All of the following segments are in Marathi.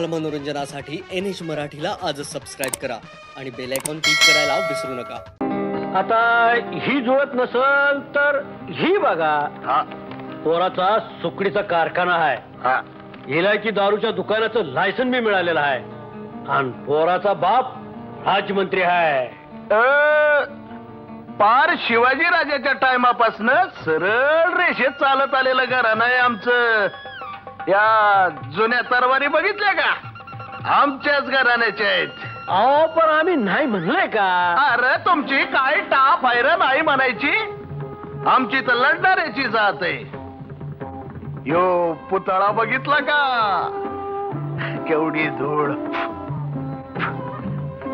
बालमनोरंजनासाठी एन एच मराठीला आजच सबस्क्राईब करा आणि बेल आयकॉन क्लिक करायला विसरू नका. आता ही जुळत नसल तर ही बघा. हा. पोराचा सुकडीचा कारखाना आहे. हा. इलायची दारूच्या दुकानाचं लायसन बी मिळालेलं आहे. आणि पोराचा बाप राज्यमंत्री आहे. पार शिवाजी राजाच्या टायमापासून सरळ रेषेत चालत आलेलं घराणं आहे आमचं. या जुन्या तरवारी बघितल्या का? आमच्याच घराण्याच्या आहेत. अहो पण आम्ही नाही म्हणलंय का? अरे तुमची काय टाप आहे रे नाही म्हणायची? आमची तर लढणाऱ्याची जात आहे. यो पुतळा बघितला का? केवढी धूळ.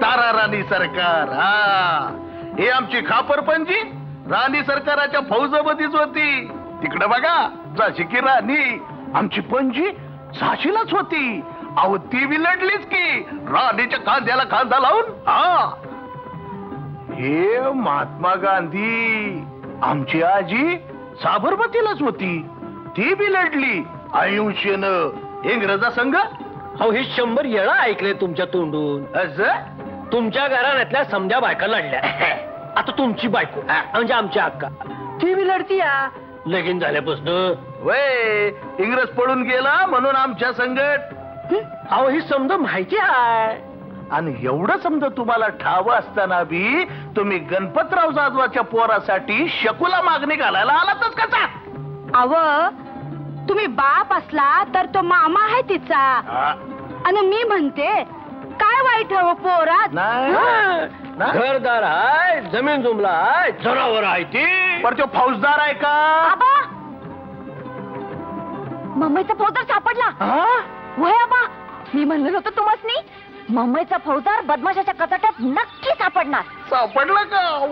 तारा राणी सरकार हा. ही आमची खापरपंजी राणी सरकाराच्या फौजमध्येच होती. तिकडे बघा झाशी की राणी. आमची पणजी झाशीलाच होती. अहो ती बी लढलीच की राणीच्या खांद्याला खांदा लावून. हा. हे महात्मा गांधी आमची आजी साबरमतीलाच होती. ती बी लढली अहिंसेनं इंग्रजा संघ. अहो हे शंभर येळा ऐकले तुमच्या तोंडून. तुमच्या घराण्यातल्या समजा बायका लढल्या. आता तुमची बायको म्हणजे आमची अक्का. ती बी लढती या? लगीन झाल्यापासून. वय इंग्रज पळून गेला म्हणून आमच्या संगट. अहो ही समजा माहिती आहे आणि एवढं समजा तुम्हाला ठाव असताना बी तुम्ही गणपतराव जाधवाच्या पोरासाठी शकुला मागणी घालायला आलातच कसा अव तुम्ही बाप असला तर तो मामा आहे तिचा. आणि मी म्हणते काय वाईट हवं पोरात नाही. ना? घरदार आहे जमीन जुमला आहे जनावर आहे ती. पण तो फौजदार आहे का? आबा! मम्मीचा फौजदार सापडला. हा? वय आबा मी म्हणलं होतं तुम्हाला मम्मीचा फौजदार बदमाशाच्या कचाट्यात नक्की सापडणार. सापडला का?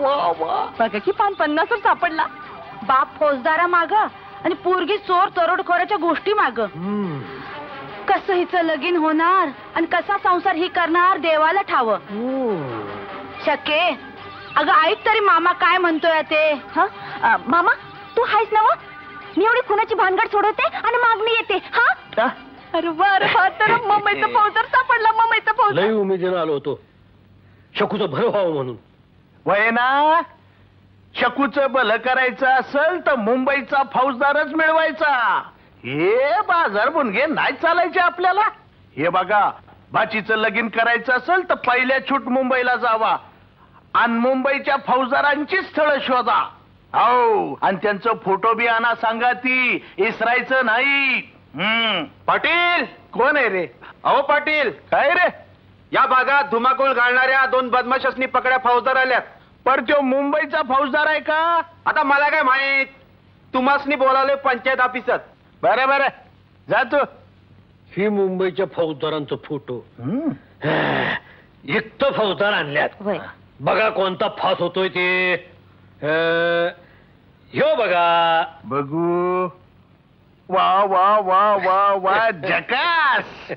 बघा की पान पन्नासवर सापडला. बाप फौजदारा माग आणि पोरगी चोर तरोडखोराच्या गोष्टी माग. कसं हिचं लगीन होणार आणि कसा संसार ही करणार देवाला ठाव हम्म. शके अगं ऐक तरी मामा काय म्हणतोय ते हं? अ, मामा तू हायस ना व? मी एवढी खुनाची भानगड सोडवते आणि मागणी येते हा हा? अरे बर तर मम्मीचा फौजदार सापडला मम्मीचा लई फौजदार उमेदीनं आलो होतो शकूचं भर व्हावं म्हणून वय ना शकूच भलं करायचं असेल तर मुंबईचा फौजदारच मिळवायचा हे बाजार बुनगे नाही चालायचे आपल्याला? हे बघा भाचीचं लगीन करायचं असेल तर पहिल्या छूट मुंबईला जावा आणि मुंबईच्या फौजदारांची स्थळ शोधा. हो आणि त्यांचं फोटो बी आणा सांगा ती. इसरायचं नाही. हम्म. पाटील कोण आहे रे? अहो पाटील काय रे? या भागात धुमाकूळ घालणाऱ्या दोन बदमाशासनी पकड्या फौजदार आल्यात. पर तो मुंबईचा फौजदार आहे का? आता मला काय माहीत? तुम्हासनी बोलावले पंचायत ऑफिसात बरं बरं. जातो ही मुंबईच्या फौजदारांचा फोटो. एक फौजदार आणल्यात. बघा कोणता फास होतोय ते. ह्यो बघा. बघू. वा वा वा वा वा जकास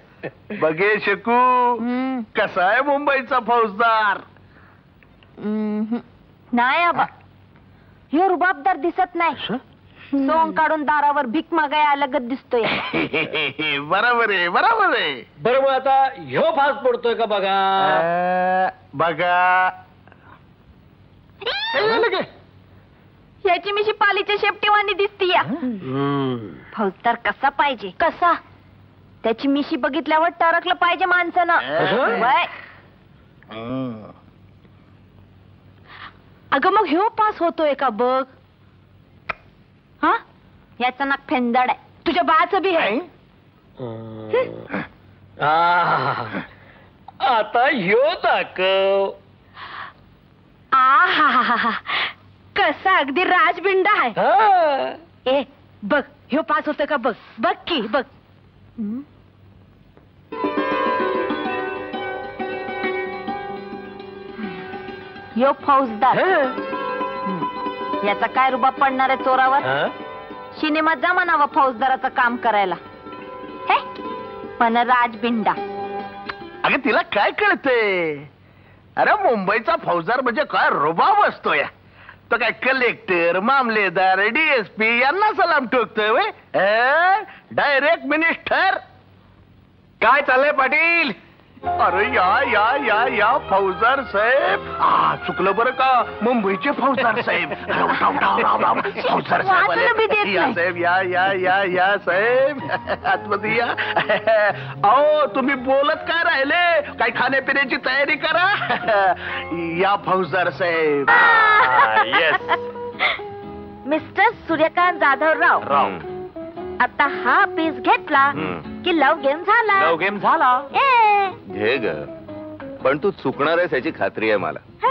बघे शकू. कसा आहे मुंबईचा फौजदार? नाही आबा. ह्यो रुबाबदार दिसत नाही. सोंग काढून दारावर भीक मागाय अलगत दिसतोय. बरोबर आहे बरोबर आहे. बरं मग आता ह्यो फास पडतोय का बघा? अं, बघा. काय झालं काय? याची मिशी पालीच्या शेपटीवानी दिसती या हम्म. फौजदार कसा पाहिजे? कसा? त्याची मिशी बघितल्यावर टरकलं पाहिजे माणसानं. असं? वय. अगं मग ह्यो पास होतोय का बघ? याचा नाक फेंदाड आहे. तुझ्या बाचं बी आहे. आह. आता ह्यो दाखव. आ हा हा हा हा. कसा अगदी राजबिंड आहे. हा. ए बघ ह्यो पास होतोय का बघ. बघ की बघ. हं? ह्यो फौजदार. याचा काय रुबाब पडणार आहे चोरावर? हा? सिनेमात जा म्हणावं फौजदाराचं काम करायला. हे पण राजबिंडा अगं तिला काय कळतंय? अरे मुंबईचा फौजदार म्हणजे काय रुबाब असतो या तो काय कलेक्टर मामलेदार डीएसपी यांना सलाम ठोकतोय वय डायरेक्ट मिनिस्टर काय चाललंय पाटील? अरे या या या या फौजदार साहेब. आ चुकलं बरं का? मुंबईचे फौजदार साहेब. अरे, उठा, उठा, उठा, उठा, उठा. फौजदार साहेब आले. वाचायला बी देत या नाही. साहेब या या या या साहेब. आतमध्ये या. अहो तुम्ही बोलत काय राहिले? काही खाण्यापिण्याची तयारी करा. या फौजदार साहेब. Yes mister Suryakant Jadhavrao Rao. आता हा पीस घेतला हम्म. की लव गेम झाला. लव गेम झाला. ए घे ग. पण तू चुकणार आहेस याची खात्री आहे मला. ह,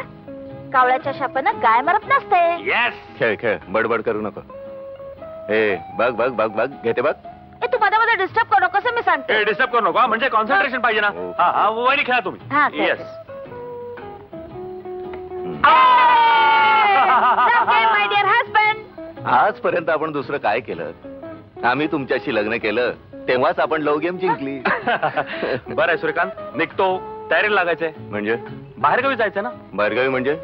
कावळ्याच्या शापानं गाय मरत नसते. येस खेळ खेळ. बडबड करू नको. ए बघ बघ बघ बघ. घेते बघ. ए तू मध्ये मध्ये डिस्टर्ब करू कसं मी सांगते. डिस्टर्ब करू नका म्हणजे कॉन्सन्ट्रेशन पाहिजे ना. हो. हा हा वहिनी खेळा तुम्ही. हा. येस माय डिअर हजबंड आजपर्यंत आपण दुसरं काय केलं? आम्ही तुमच्याशी लग्न केलं तेव्हाच आपण लव गेम जिंकली. बरं आहे सूर्यकांत. निघतो तयारीला लागायचंय. म्हणजे? बाहेर गावी जायचं ना? बारगावी म्हणजे?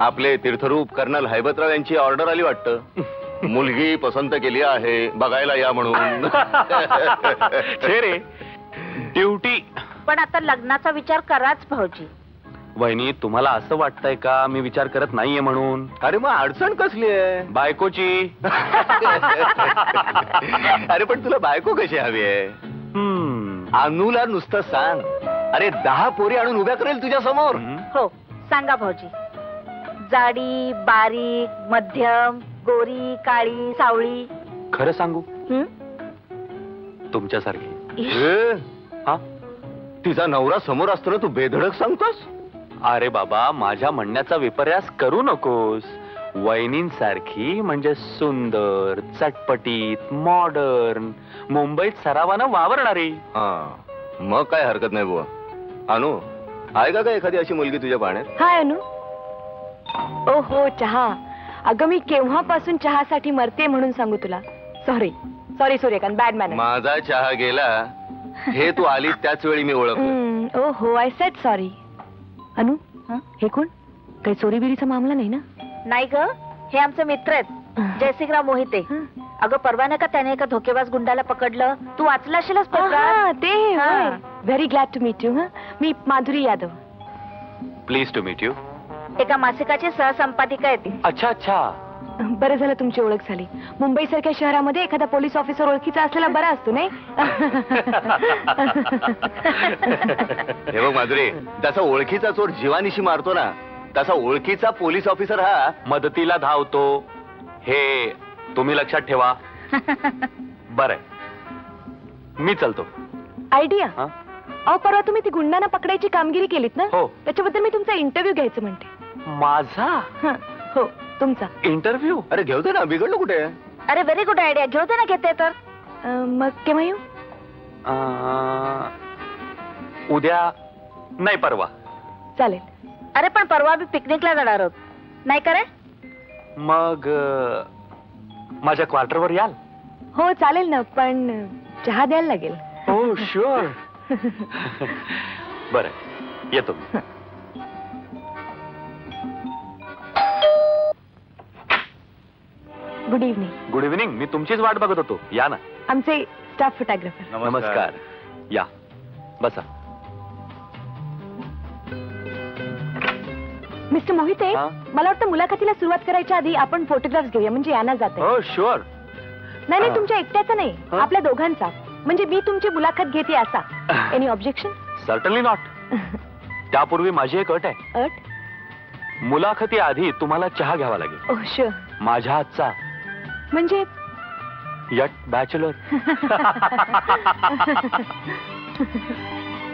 आपले तीर्थरूप कर्नल हैबतराव यांची ऑर्डर आली वाटतं. मुलगी पसंत केली आहे बघायला या म्हणून. रे. ड्युटी. पण आता लग्नाचा विचार कराच भाऊजी. वहिनी तुम्हाला असं वाटतंय का मी विचार करत नाहीये म्हणून? अरे मग अडचण कसली आहे? बायकोची. अरे पण तुला बायको कशी हवी आहे. अनुला नुसतं सांग. अरे दहा पोरी आणून उभ्या करेल तुझ्या समोर. हो सांगा भाऊजी. जाडी बारीक मध्यम गोरी काळी सावळी. खरं सांगू? हं? तुमच्यासारखी. हा तिचा नवरा समोर असताना तू बेधडक सांगतोस? अरे बाबा माझ्या म्हणण्याचा विपर्यास करू नकोस. वहिनींसारखी म्हणजे सुंदर चटपटीत मॉडर्न मुंबईत सरावानं वावरणारी. हा मग काय हरकत नाही बुवा. अनु आहे का एखादी अशी मुलगी तुझ्या पाण्यात? हाय अनु. ओ हो चहा. अगं मी केव्हापासून चहासाठी मरते म्हणून सांगू तुला? Sorry sorry Suryakant bad manner माझा चहा गेला. हे तू आली त्याच वेळी मी ओळखलं. ओ हो आय सेड सॉरी अनु हं? हे कोण? काही चोरी बिरीचा मामला नाही ना? नाही ग हे आमचे मित्र आहेत. जयसिंगराव मोहिते. हं. अगं परवा नाही का त्याने एका धोकेबाज गुंडाला पकडलं? तू वाचला असेलच हा, ते. Very glad to meet you हा. मी Madhuri Yadav. Please to meet you एका मासिकाची सहसंपादिका आहे ती. अच्छा अच्छा. बरं झालं तुमची ओळख झाली. मुंबई सारख्या शहरामध्ये एखादा पोलीस ऑफिसर ओळखीचा असलेला बरा असतो नाही? हे बघ माधुरी तसा ओळखीचा चोर जीवानिशी मारतो ना तसा ओळखीचा पोलीस ऑफिसर हा मदतीला धावतो. हे तुम्ही लक्षात ठेवा. बरं. मी चलतो. आयडिया? हा? अहो परवा तुम्ही ती गुंडांना पकडायची कामगिरी केलीत ना? हो. त्याच्याबद्दल मी तुमचा इंटरव्ह्यू घ्यायचं म्हणते. माझा? हं, हो तुमचा. इंटरव्ह्यू अरे घेऊ दे ना. बिघडलं कुठे? अरे व्हेरी गुड आयडिया घेऊ दे ना घेते तर. अं, मग केव्हा येऊ? उद्या नाही परवा. चालेल. अरे पण परवा आम्ही पिकनिकला जाणार आहोत. नाही करे मग अं, माझ्या क्वार्टरवर याल. हो चालेल ना पण चहा द्यायला लागेल. हो शुअर बर येतो गुड इव्हनिंग गुड इव्हिनिंग मी तुमचीच वाट बघत होतो. या ना. आमचे स्टाफ फोटोग्राफर नमस्कार. या. बसा. मिस्टर मोहिते हा? मला वाटतं मुलाखतीला सुरुवात करायच्या आधी आपण फोटोग्राफ्स घेऊया म्हणजे यांना जाते. हो शुअर नाही नाही हा. तुमच्या एकट्याचा नाही हा? आपल्या दोघांचा. म्हणजे मी तुमची मुलाखत घेते असा. एनी ऑब्जेक्शन सर्टनली नॉट त्यापूर्वी माझी एक अट आहे. अट? मुलाखती आधी तुम्हाला चहा घ्यावा लागेल. ओह शुअर माझ्या हातचा. म्हणजे? यट बॅचलर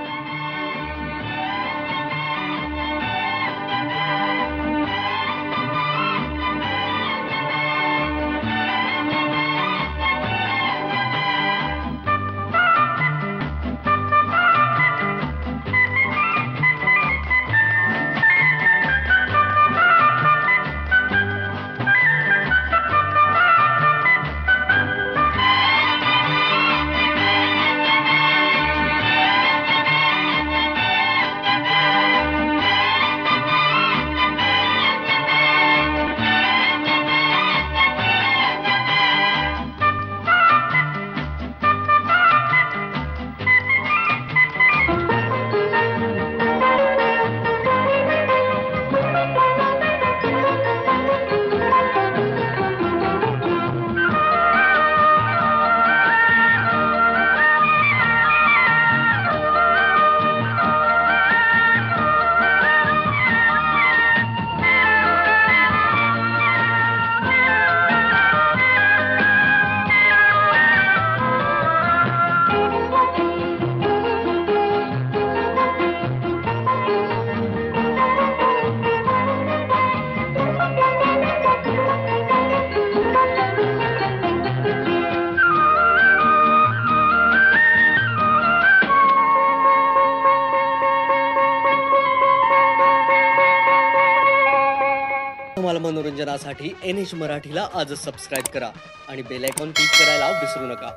वृत्तलेखनासाठी एन एच मराठीला आजच सबस्क्राईब करा आणि बेल आयकॉन क्लिक करायला विसरू नका.